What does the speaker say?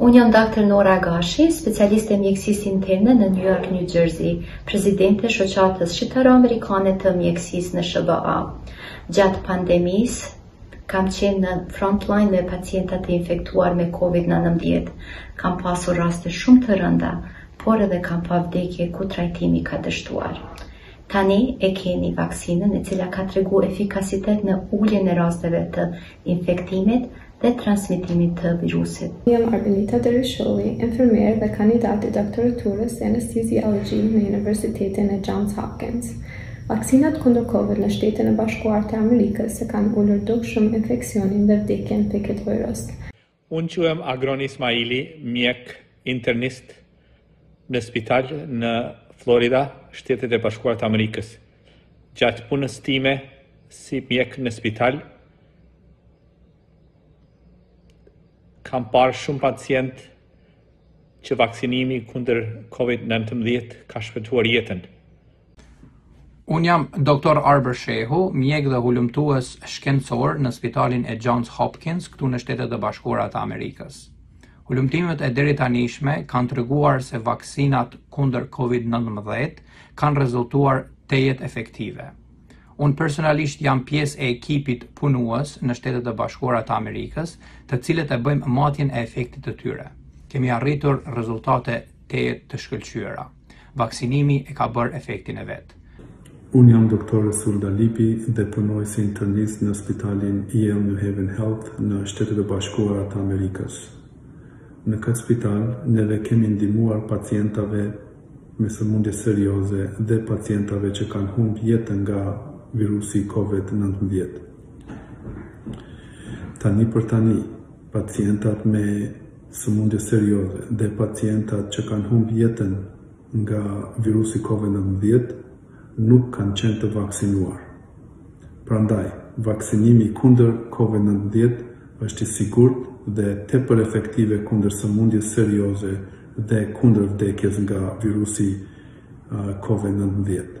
Unë jam doktor Nora Gashi, specialiste e mjekësisë interne në New York, New Jersey, presidente e Shoqatës Shqiptaro-Amerikane të Mjekësisë në SHBA. Gjatë pandemisë, kam qenë në frontline me pacientat e infektuar me COVID-19. Kam pasur raste shumë të rënda, por edhe kam pa vdekje ku trajtimi ka dështuar. Tani e keni vaksinën e cila ka tregu efikasitet në uljen e rasteve të infektimit dhe transmetimit të virusit. Jam Arbenita Dervisholli, infermiere dhe kandidat i doktoraturës në anesteziologji në Universitetin e Johns Hopkins. Vaksinat kundër Covid në Shtetet e Bashkuara të Amerikës e kanë ulur dukshëm infeksionin dhe vdekjen prej këtij virusi. Unë quhem Agron Ismaili, mjek internist në spital në Florida, Shtetet e Bashkuara të Amerikës. Gjatë punës time si mjek në spital, kam parë shumë pacientë që vaksinimi kundër COVID-19 ka shpëtuar jetën. Unë jam doktor Arbër Shehu, mjek dhe hulumtues shkencor në spitalin e Johns Hopkins këtu në Shtetet e Bashkuara të Amerikës. Hulumtimet e deritanishme kanë treguar se vaksinat kundër Covid nëntëmbëdhjetë kanë rezultuar tejet efektive. Unë personalisht jam pjesë e ekipit punues në Shtetet e Bashkuara të Amerikës, të cilët e bëjmë matjen e efektit të tyre. Kemi arritur rezultate tejet të shkëlqyera. Vaksinimi e ka bërë efektin e vet. Unë jam doktor Sul Dalipi dhe punoj si internist në spitalin Yale New Haven Health në Shtetet e Bashkuara të Amerikës. Në këtë spital neve kemi ndihmuar pacientave me sëmundje serioze dhe pacientave që kanë humbë jetën nga virusi Covid nëntëmbëdhjetë. Tani për tani, Pacientat me sëmundje serioze dhe pacientat që kanë humbë jetën nga virusi Covid nëntëmbëdhjetë nuk kanë qenë të vaksinuar. Prandaj, vaksinimi kundër Covid nëntëmbëdhjetë është i sigurt dhe tepër efektive kundër sëmundjes serioze dhe kundër vdekjes nga virusi Covid nëntëmbëdhjetë.